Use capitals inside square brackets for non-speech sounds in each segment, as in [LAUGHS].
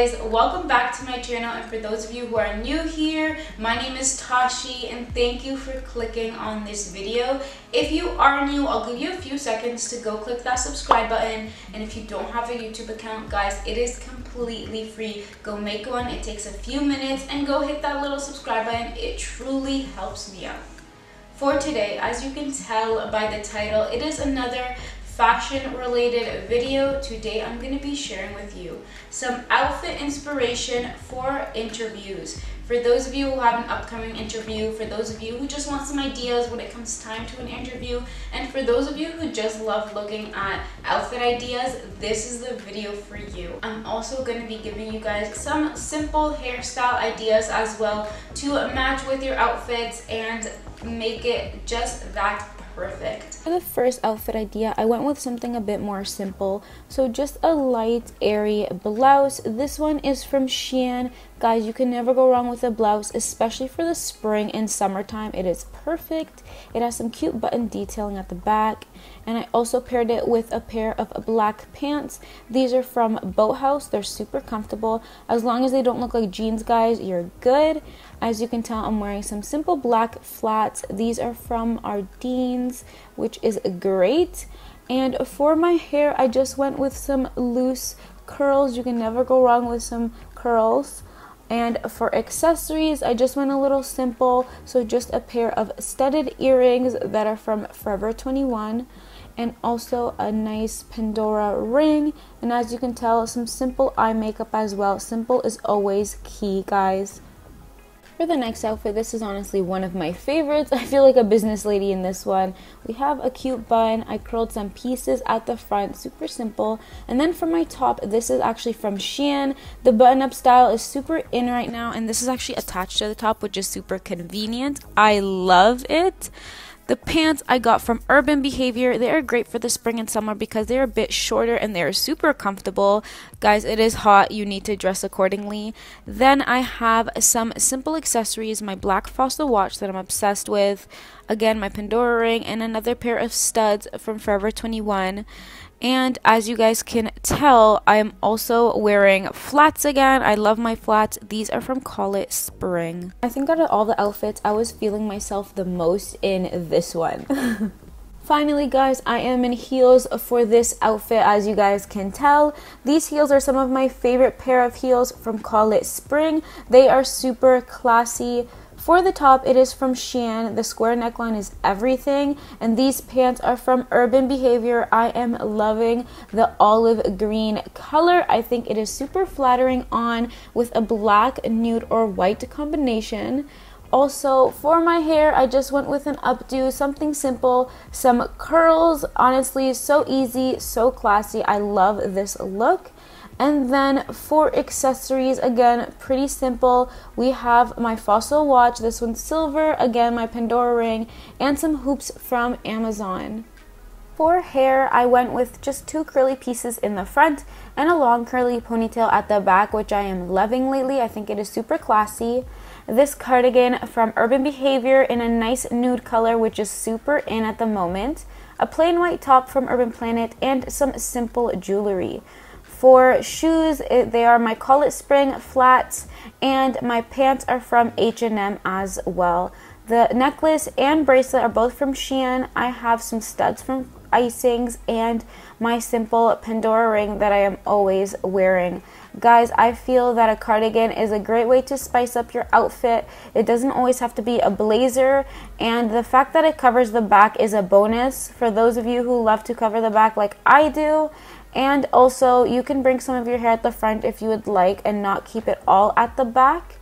guys, welcome back to my channel and for those of you who are new here, my name is Tashi and thank you for clicking on this video. If you are new, I'll give you a few seconds to go click that subscribe button and if you don't have a YouTube account, guys, it is completely free. Go make one, it takes a few minutes and go hit that little subscribe button. It truly helps me out. For today, as you can tell by the title, it is another fashion related video. Today I'm going to be sharing with you some outfit inspiration for interviews. For those of you who have an upcoming interview, for those of you who just want some ideas when it comes time to an interview, and for those of you who just love looking at outfit ideas, this is the video for you. I'm also going to be giving you guys some simple hairstyle ideas as well to match with your outfits and make it just that perfect. For the first outfit idea, I went with something a bit more simple. So just a light, airy blouse. This one is from Shein. Guys, you can never go wrong with a blouse, especially for the spring and summertime. It is perfect. It has some cute button detailing at the back. And I also paired it with a pair of black pants. These are from Boathouse. They're super comfortable. As long as they don't look like jeans, guys, you're good. As you can tell, I'm wearing some simple black flats. These are from Ardene's, which is great. And for my hair, I just went with some loose curls. You can never go wrong with some curls. And for accessories, I just went a little simple. So just a pair of studded earrings that are from Forever 21 and also a nice Pandora ring. And as you can tell, some simple eye makeup as well. Simple is always key, guys. For the next outfit, this is honestly one of my favorites. [LAUGHS] I feel like a business lady in this one. We have a cute bun. I curled some pieces at the front, super simple. And then for my top, this is actually from Shein. The button-up style is super in right now, and this is actually attached to the top, which is super convenient. I love it. The pants I got from Urban Behavior, they are great for the spring and summer because they're a bit shorter and they're super comfortable. Guys, it is hot, you need to dress accordingly. Then I have some simple accessories, my black Fossil watch that I'm obsessed with, again my Pandora ring and another pair of studs from Forever 21. And as you guys can tell, I'm also wearing flats again. I love my flats. These are from Call It Spring. I think out of all the outfits, I was feeling myself the most in this one. [LAUGHS] Finally, guys, I am in heels for this outfit, as you guys can tell. These heels are some of my favorite pair of heels from Call It Spring. They are super classy, for the top, it is from Shein. The square neckline is everything. And these pants are from Urban Behavior. I am loving the olive green color. I think it is super flattering on with a black, nude, or white combination. Also, for my hair, I just went with an updo, something simple, some curls. Honestly, so easy, so classy. I love this look. And then for accessories, again, pretty simple. We have my Fossil watch, this one's silver, again, my Pandora ring, and some hoops from Amazon. For hair, I went with just two curly pieces in the front and a long curly ponytail at the back, which I am loving lately. I think it is super classy. This cardigan from Urban Behavior in a nice nude color, which is super in at the moment. A plain white top from Urban Planet and some simple jewelry. For shoes, it, they are my Call It Spring flats, and my pants are from H&M as well. The necklace and bracelet are both from Shein. I have some studs from Icing's and my simple Pandora ring that I am always wearing. Guys, I feel that a cardigan is a great way to spice up your outfit. It doesn't always have to be a blazer, and the fact that it covers the back is a bonus for those of you who love to cover the back like I do. And also, you can bring some of your hair at the front if you would like and not keep it all at the back.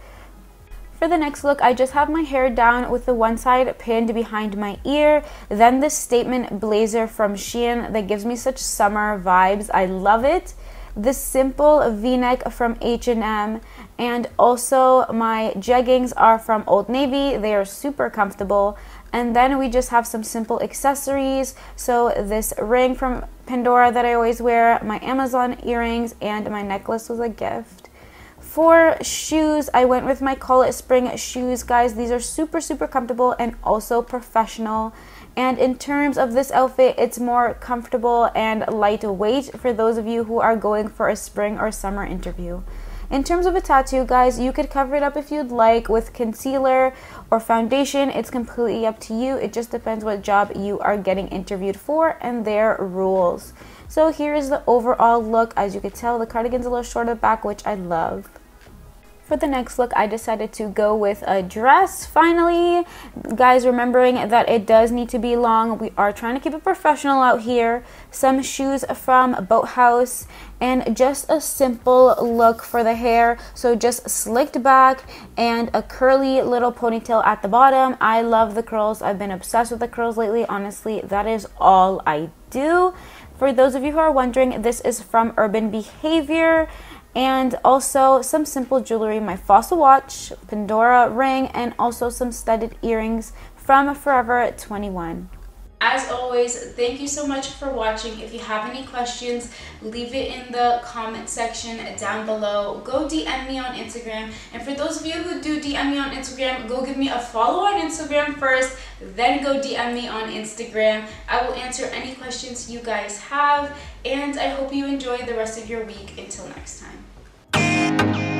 For the next look, I just have my hair down with the one side pinned behind my ear. Then this statement blazer from Shein that gives me such summer vibes. I love it. This simple v-neck from H&M and also my jeggings are from Old Navy. They are super comfortable. And then we just have some simple accessories. So this ring from Pandora that I always wear, my Amazon earrings, and my necklace was a gift. For shoes, I went with my Call It Spring shoes, guys. These are super, super comfortable and also professional. And in terms of this outfit, it's more comfortable and lightweight for those of you who are going for a spring or summer interview. In terms of a tattoo, guys, you could cover it up if you'd like with concealer or foundation. It's completely up to you. It just depends what job you are getting interviewed for and their rules. So here's the overall look. As you can tell, the cardigan's a little short at the back, which I love. For the next look, I decided to go with a dress finally. Guys, remembering that it does need to be long. We are trying to keep it professional out here. Some shoes from Boathouse and just a simple look for the hair. So just slicked back and a curly little ponytail at the bottom. I love the curls. I've been obsessed with the curls lately. Honestly, that is all I do. For those of you who are wondering, this is from Urban Behavior and also some simple jewelry my fossil watch pandora ring and also some studded earrings from forever 21 as always, thank you so much for watching. If you have any questions, leave it in the comment section down below. Go DM me on Instagram. And for those of you who do DM me on Instagram, go give me a follow on Instagram first, then go DM me on Instagram. I will answer any questions you guys have. And I hope you enjoy the rest of your week. Until next time.